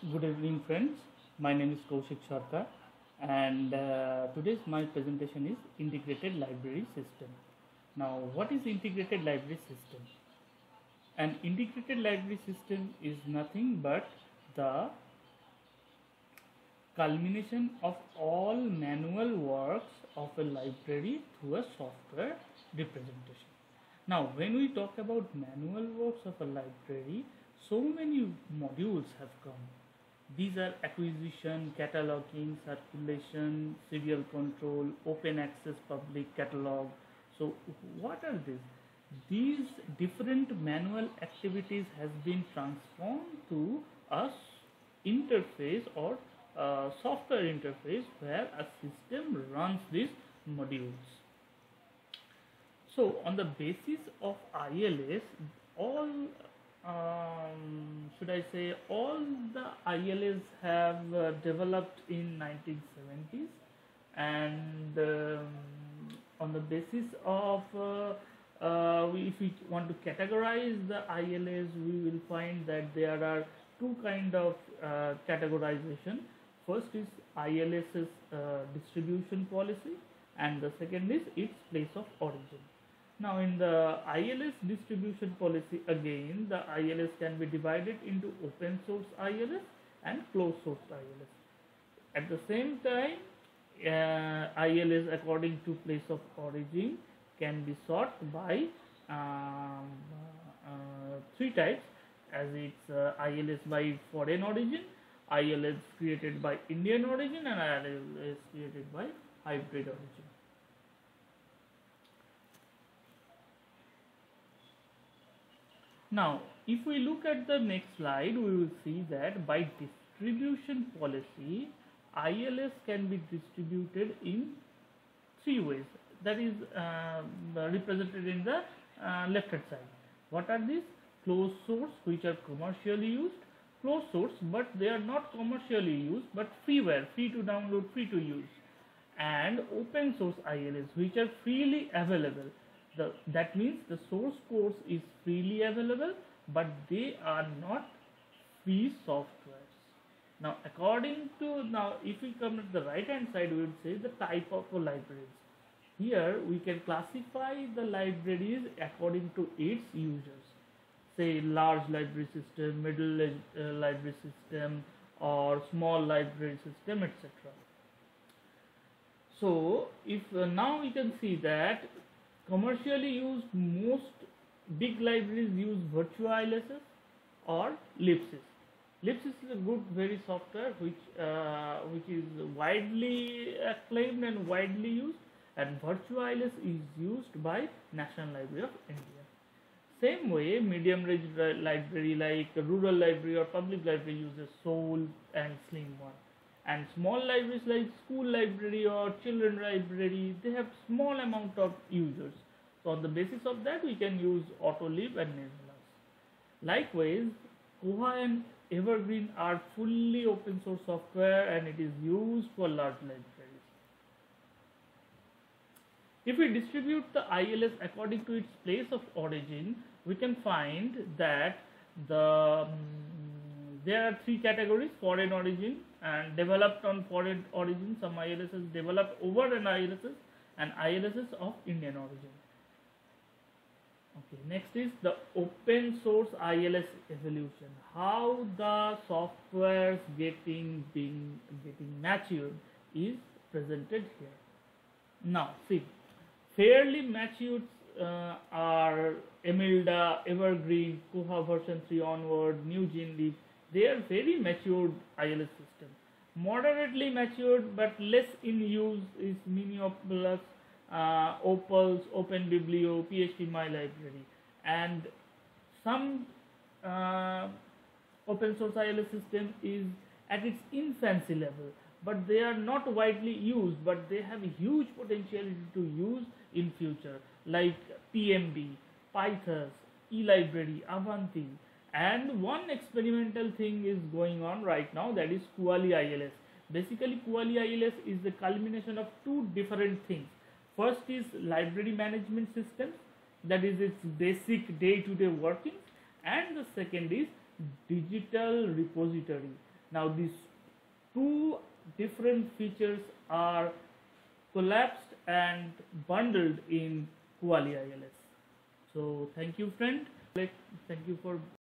Good evening, friends. My name is Koushik Sarkar, and uh, today's my presentation is integrated library system. Now, what is integrated library system? An integrated library system is nothing but the culmination of all manual works of a library through a software representation. Now, when we talk about manual works of a library, so many modules have come. These are acquisition, cataloging, circulation, serial control, open access public catalog. So what are these? These different manual activities has been transformed to a interface or software interface where a system runs these modules. So on the basis of ILS, all um, should I say all the ILAs have uh, developed in 1970s and um, on the basis of uh, uh, if we want to categorize the ILAs we will find that there are two kind of uh, categorization. First is ILS's uh, distribution policy and the second is its place of origin now in the ILS distribution policy again the ILS can be divided into open source ILS and closed source ILS. At the same time uh, ILS according to place of origin can be sought by um, uh, three types as it's uh, ILS by foreign origin, ILS created by Indian origin and ILS created by hybrid origin. Now, if we look at the next slide, we will see that by distribution policy, ILS can be distributed in three ways. That is uh, represented in the uh, left hand side. What are these? Closed source, which are commercially used. Closed source, but they are not commercially used, but freeware, free to download, free to use. And open source ILS, which are freely available the, that means the source codes is freely available but they are not free softwares. Now according to now if we come to the right hand side we would say the type of libraries. Here we can classify the libraries according to its users. Say large library system middle uh, library system or small library system etc so if uh, now we can see that commercially used most big libraries use Virtua ILSs or Libsys. Libsys is a good very software which uh, which is widely acclaimed and widely used and Virtua ILS is used by National Library of India. Same way medium range library like rural library or public library uses Soul and Slim one and small libraries like school library or children library they have small amount of users so on the basis of that we can use autolib and Nebulas. Likewise Koha and Evergreen are fully open source software and it is used for large libraries. If we distribute the ILS according to its place of origin, we can find that the um, there are three categories foreign origin and developed on foreign origin. Some ILSs developed over an ILSs and ILSs of Indian origin. Okay next is the open source ILS evolution. How the softwares getting being getting matured is presented here. Now see fairly matured uh, are Emilda, Evergreen, Koha version 3 onward, NewGenLib, they are very matured ILS system. Moderately matured but less in use is Minneopolis, uh, Opals, OpenBiblio, PHP My Library, and some uh, open source ILS system is at its infancy level, but they are not widely used, but they have a huge potentiality to use in future, like PMB, Python, eLibrary, Avanti, and one experimental thing is going on right now that is Kuali ILS. Basically, Kuali ILS is the culmination of two different things. First is library management systems, that is its basic day-to-day -day workings, and the second is digital repository. Now these two different features are collapsed and bundled in Kuali ILS. So thank you friend. Thank you for